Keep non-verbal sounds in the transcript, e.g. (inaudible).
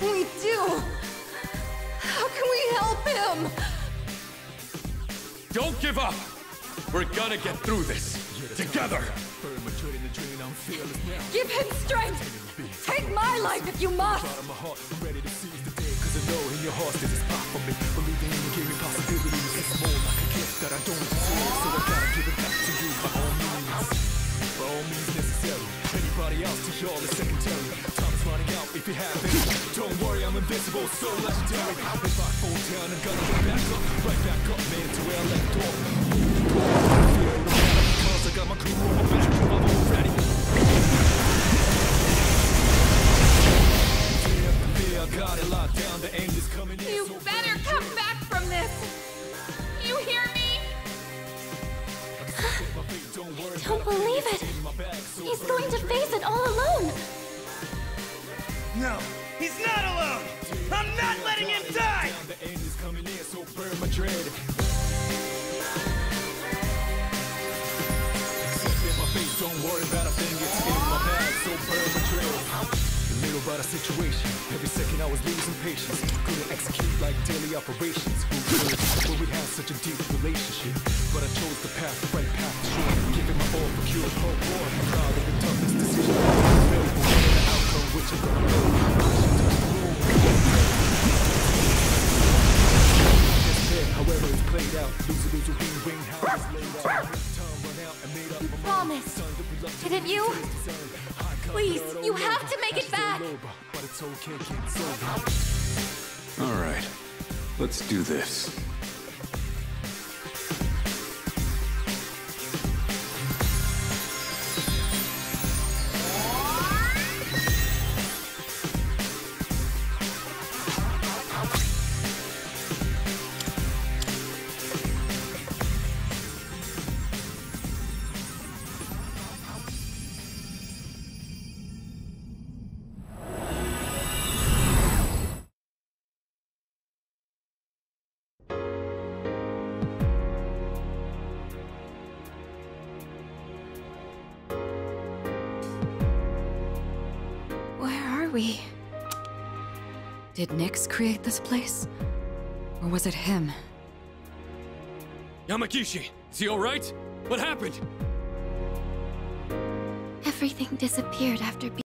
We do! How can we help him? Don't give up! We're gonna get through this. Together! Give him strength! Take my life if you must! my heart, I'm ready to seize the day Cause I know in your heart there's a spot for me Believing in you gave me possibilities It's more like a gift that I don't y'all is secondary Time is running out if you have it Don't worry, I'm invincible, so legendary If I fall down, I'm gonna get back up Right back up, man, to where I left off better come back from this! You hear me? (gasps) Don't believe it. He's going to alone. No, he's not alone! I'm not letting him die! The end is coming in, so burn my dread. Don't worry about a thing, it's in my bag, so burn my dread. A situation, every second I was losing patience. Couldn't execute like daily operations. Who could? We had such a deep relationship. But I chose the path, the right path. Giving my all Promise. Is it you? Please, you have to make it back. Over. Alright, let's do this. Are we? Did Nyx create this place? Or was it him? Yamagishi, is he alright? What happened? Everything disappeared after